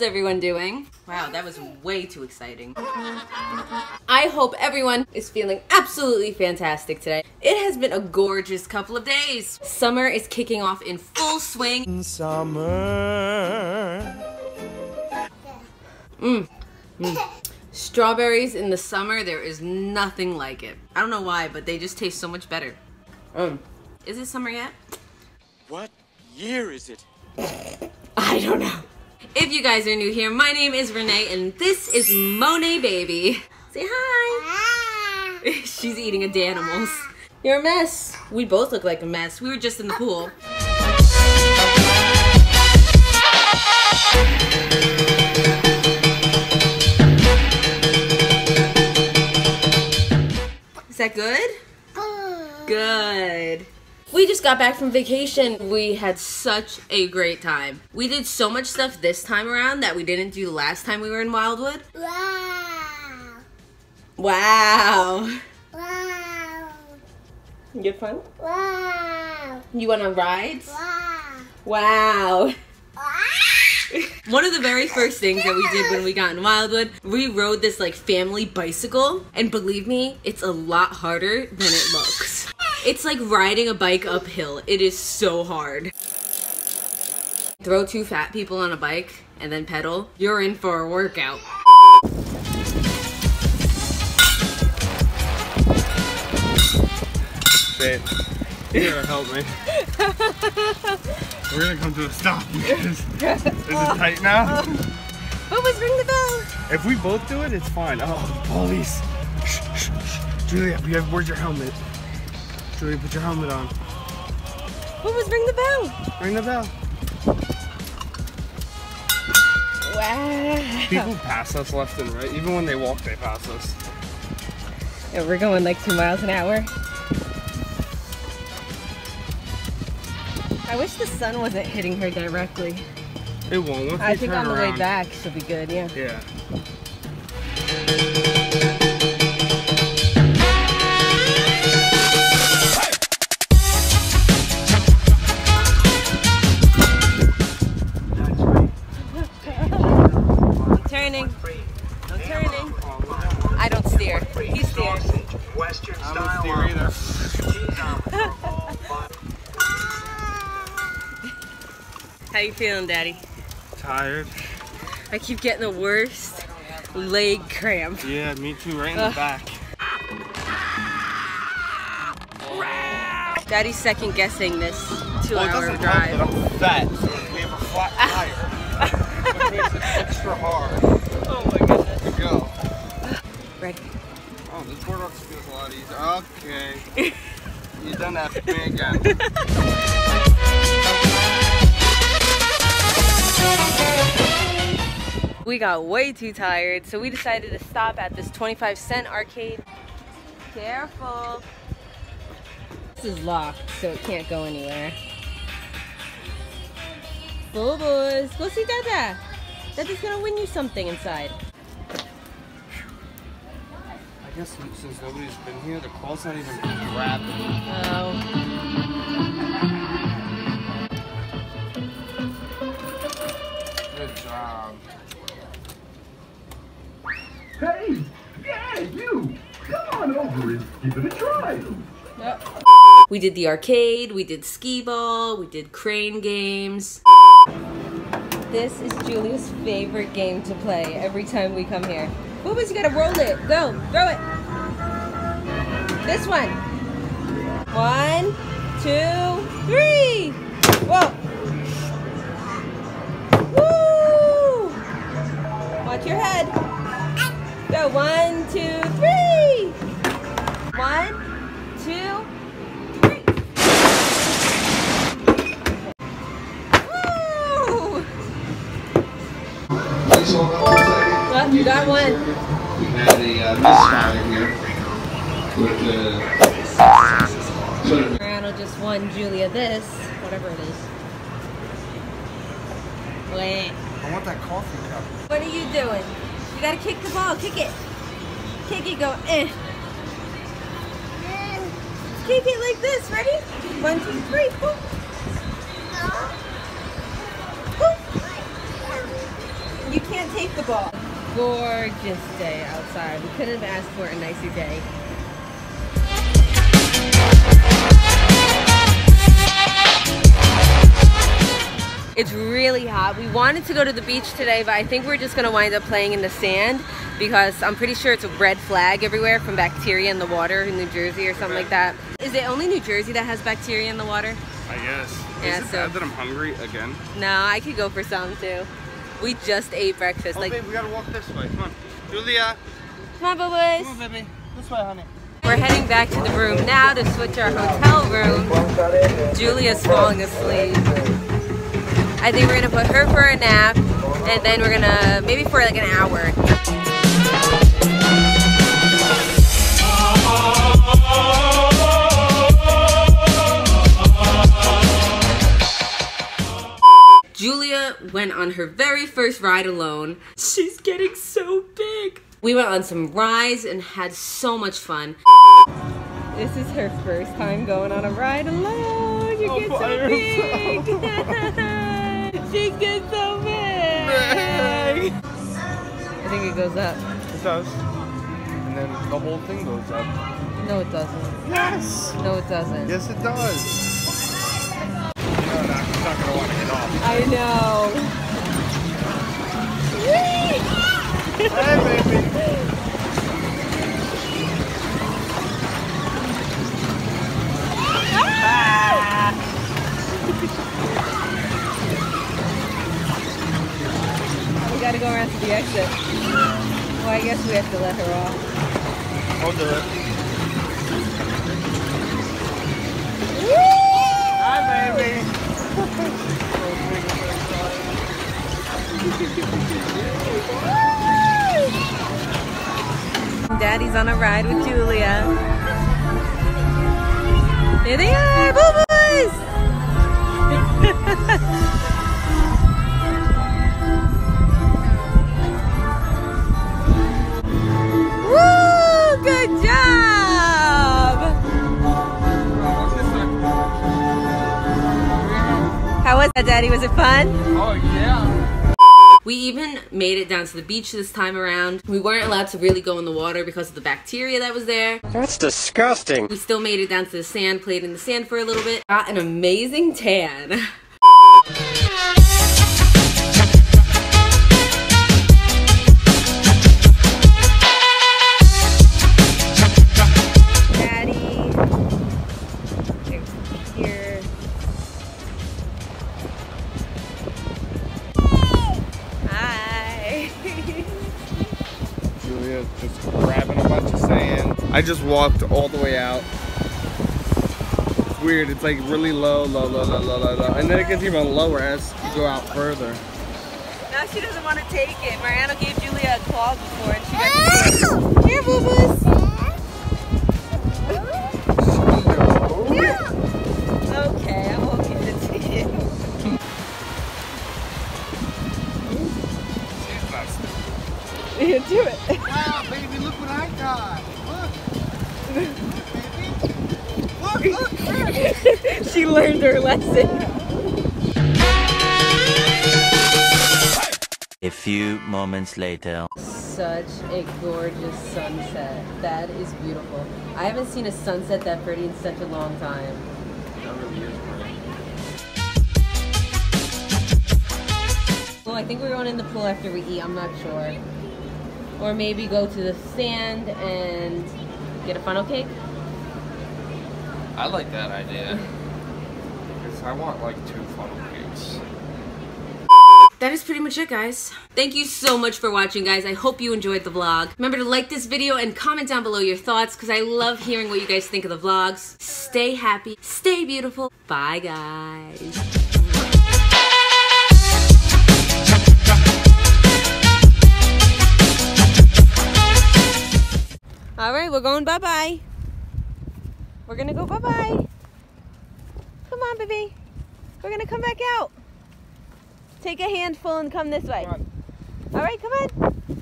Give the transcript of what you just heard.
How's everyone doing? Wow, that was way too exciting. I hope everyone is feeling absolutely fantastic today. It has been a gorgeous couple of days. Summer is kicking off in full swing. Summer. Mmm. Mm. Strawberries in the summer, there is nothing like it. I don't know why, but they just taste so much better. Mm. Is it summer yet? What year is it? I don't know. If you guys are new here, my name is Renee and this is MoNay Baby. Say hi. She's eating a Danimals. You're a mess. We both look like a mess. We were just in the pool. Is that good? Good. We just got back from vacation. We had such a great time. We did so much stuff this time around that we didn't do last time we were in Wildwood. Wow. Wow. Wow. You had fun? Wow. You went on rides? Wow. Wow. Wow. One of the very first things that we did when we got in Wildwood, we rode this like family bicycle. And believe me, it's a lot harder than it looks. It's like riding a bike uphill. It is so hard. Throw two fat people on a bike and then pedal, you're in for a workout. Babe, you gotta help me. We're gonna come to a stop because is it tight now? Oh, what was ring the bell? If we both do it, it's fine. Oh, the police. Shh, shh, shh. Julia, where's your helmet? Julia, put your helmet on. What was ring the bell? Ring the bell. Wow. People pass us left and right. Even when they walk, they pass us. Yeah, we're going like two miles an hour. I wish the sun wasn't hitting her directly. It won't. I think on the around, way back she'll be good, yeah. Yeah. How you feeling, Daddy? Tired. I keep getting the worst leg cramp. Yeah, me too. Right in the back. Daddy's second guessing this two well, hour drive. that I'm fat, so we have a flat tire. Which makes it extra hard oh my goodness. to go. Ready? Oh, this board walks feels a lot easier. Okay. you done that for me again. We got way too tired, so we decided to stop at this 25 cent arcade. Careful. This is locked, so it can't go anywhere. Bubbles, go see Dada. Dada's gonna win you something inside. I guess since nobody's been here, the claw's not even grabbing. Oh, Come on over and give it a try. we did the arcade, we did skee ball, we did crane games. This is Julia's favorite game to play every time we come here. Boobas, you gotta roll it. Go, throw it. This one. One, two, three. Whoa. Woo! Watch your head. Go, one, Well, you got one. We had a uh, misfire here with uh, sort just won Julia this, whatever it is. Wait. I want that coffee cup. What are you doing? You gotta kick the ball. Kick it. Kick it. Go. Eh. Kick it like this. Ready? One, two, three. Boop. You can't take the ball. Gorgeous day outside. We couldn't have asked for a nicer day. It's really hot. We wanted to go to the beach today, but I think we're just gonna wind up playing in the sand because I'm pretty sure it's a red flag everywhere from bacteria in the water in New Jersey or something like that. Is it only New Jersey that has bacteria in the water? I guess. Yeah, Is it so- bad that I'm hungry again? No, I could go for some too. We just ate breakfast. Oh, Like, babe, we gotta walk this way. Come on. Julia. come on, boo-boos. Come on, baby. This way, honey. We're heading back to the room now to switch our hotel room. Julia's falling asleep. I think we're gonna put her for a nap, and then we're gonna maybe for like an hour. Went on her very first ride alone. She's getting so big. We went on some rides and had so much fun. This is her first time going on a ride alone. You Oh, get so big. she gets so big. I think it goes up. It does. And then the whole thing goes up. No, it doesn't. Yes. No, it doesn't. Yes, it does. No, no, she's not gonna want to get off. I know. Hey, baby. We gotta go around to the exit. Well, I guess we have to let her off. I'll do it. Daddy's on a ride with Julia. There they are, boo was that, Daddy? Was it fun? Oh, yeah. We even made it down to the beach this time around. We weren't allowed to really go in the water because of the bacteria that was there. That's disgusting. We still made it down to the sand, played in the sand for a little bit. Got an amazing tan. just grabbing a bunch of sand. I just walked all the way out. It's weird. It's like really low, low, low, low, low, low, low. And then it gets even lower as you go out further. Now she doesn't want to take it. Mariano gave Julia a claw before and she got Here, boo boos. Okay, do it. Wow, baby, look what I got. Look. Look, look. she learned her lesson. A few moments later. Such a gorgeous sunset. That is beautiful. I haven't seen a sunset that pretty in such a long time. That really is pretty. Well, I think we're going in the pool after we eat. I'm not sure. Or maybe go to the sand and get a funnel cake. I like that idea. Because I want like two funnel cakes. that is pretty much it guys thank you so much for watching guys i hope you enjoyed the vlog remember to like this video and comment down below your thoughts because i love hearing what you guys think of the vlogs stay happy stay beautiful bye guys we're going bye-bye. We're gonna go bye-bye. Come on baby. We're gonna come back out. Take a handful and come this way. All right, come on.